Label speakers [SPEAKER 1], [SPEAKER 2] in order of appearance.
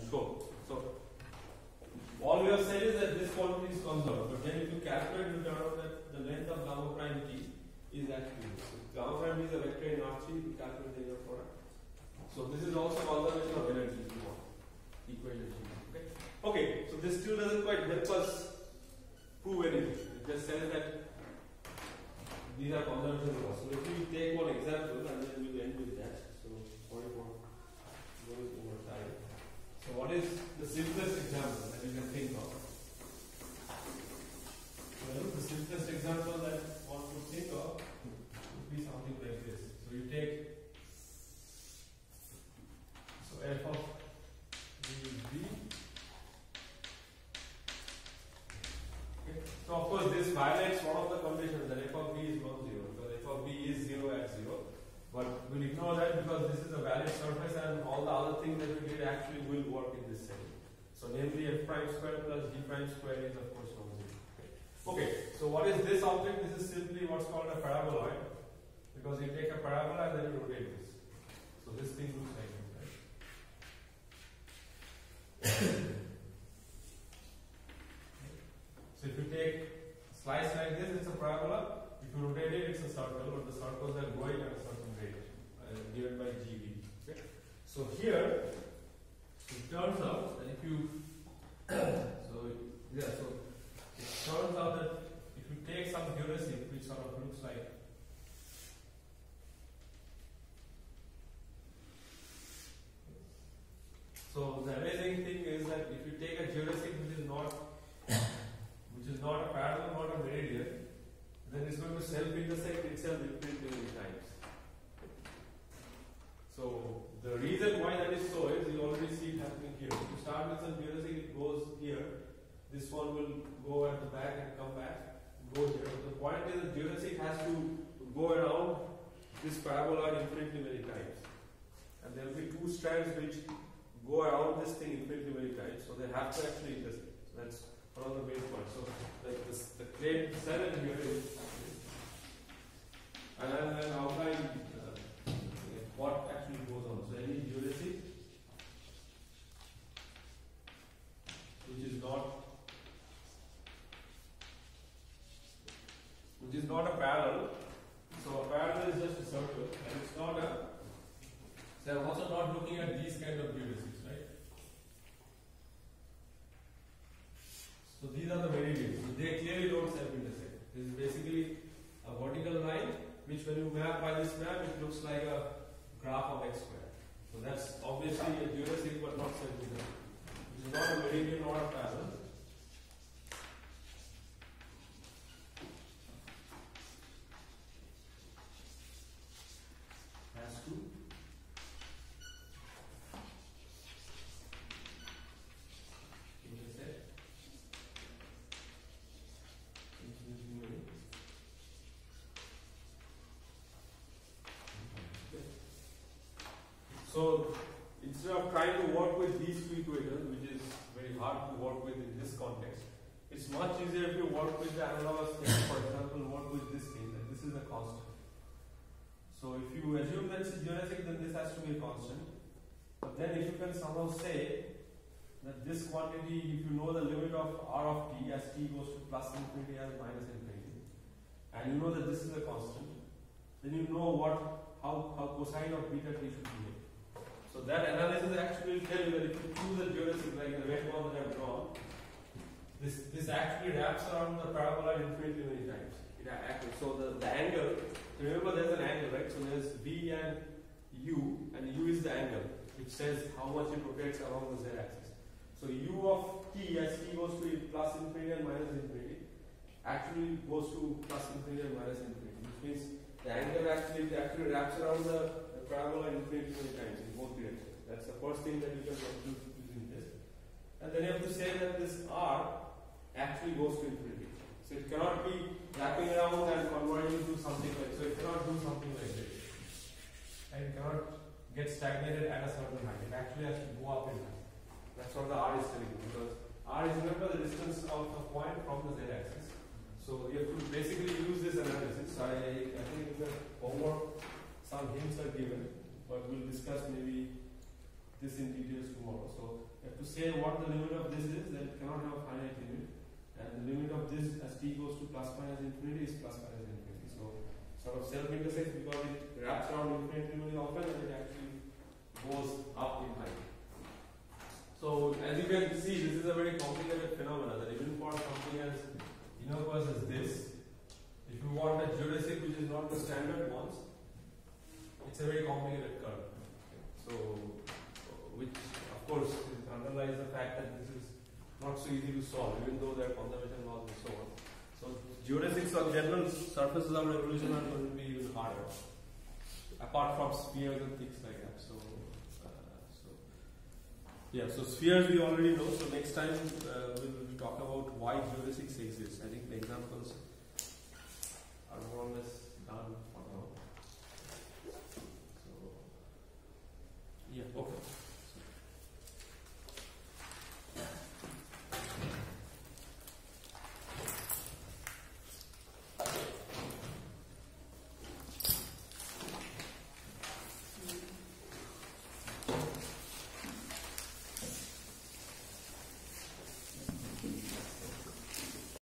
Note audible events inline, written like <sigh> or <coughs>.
[SPEAKER 1] and. So all we have said is that this quantity is conserved, but then if you calculate, you turn out that the length of gamma prime t is actually this. So gamma prime is a vector in R3, you calculate the inner product. So this is also conservation of energy if you want. Equation. Okay. okay, so this still doesn't quite help us prove anything. It just says that these are conservation laws. So if we take one example and then we'll end with that. So 44. So what is the simplest example that you can think of? Well, the simplest example that one could think of would be something like this. So you take so f of v. Okay. So of course this violates one of the conditions that f of b is non-zero because f of b is zero at zero. But we'll ignore that because this is a valid surface things that we did actually will work in this setting. So namely f prime square plus d prime square is of course non-zero. Okay, so what is this object? This is simply what's called a paraboloid because you take a parabola and then you rotate this. So this thing looks like this, right? so if you take slice like this, it's a parabola. If you rotate it, it's a circle, but the circles are going at a certain rate uh, given by GB. Okay? So here, it turns out that if you. <coughs> So yeah, so it turns out that if you take some geodesic which sort of looks like so the amazing thing is that if you take a geodesic which is not which is not a parallel, not a meridian, then it's going to self-intersect itself infinitely times. So the reason why that is so is you already see it happening here. You start with it goes here. This one will go at the back and come back, go here. The point is that geodesic has to go around this paraboloid infinitely many times. And there will be two strands which go around this thing infinitely many times. So they have to actually intersect. That's one of the main points. So like this, the claim seven here is and I'll, I'll outline uh, what actually goes on. So any geodesic which is not which is not a parallel. So a parallel is just a circle and it's not a so I'm also not looking at these kind of geodesics, 2. So instead of trying to work with these two equations, which is very hard to work with in this context, it's much easier if you work with the analogous thing. For example, work with this thing. That this is a constant. So if you assume that it's geometric, then this has to be a constant. But then if you can somehow say that this quantity, if you know the limit of r of t as t goes to plus infinity as minus infinity, and you know that this is a constant, then you know what how, how cosine of beta t should behave. So that analysis actually will tell you that if you choose a geodesic like the red one that I've drawn, this this actually wraps around the parabola infinitely many times. It so the, the angle, remember there's So there's V and U, and U is the angle, which says how much it rotates along the z axis. So U of t as t goes to plus infinity and minus infinity actually goes to plus infinity and minus infinity, which means the angle actually actually wraps around the, the parabola infinity many times in both directions. That's the first thing that you can conclude using this. And then you have to say that this r actually goes to infinity. So it cannot be wrapping around and converting to something like so it cannot do something like this. And it cannot get stagnated at a certain height. It actually has to go up in height. That's what the r is telling you because r is remember the distance of the point from the z axis. So you have to basically use this analysis. I, I think in the homework some hints are given, but we'll discuss maybe this in details tomorrow. So you have to say what the limit of this is, that it cannot have finite limit. And the limit of this as t goes to plus minus infinity is plus minus infinity. So sort of self intersects because it wraps around infinitely really often and it actually goes up in height. So as you can see, this is a very complicated phenomenon. That even for something as innocuous as this, if you want a geodesic which is not the standard ones, it's a very complicated curve. so easy to solve, even though there are conservation laws and so on. So geodesics on general surfaces of revolution are going to be even harder, apart from spheres and things like that. So, uh, so yeah, so spheres we already know. So next time uh, we'll talk about why geodesics exists. I think the examples are more or less done for now. So yeah, okay.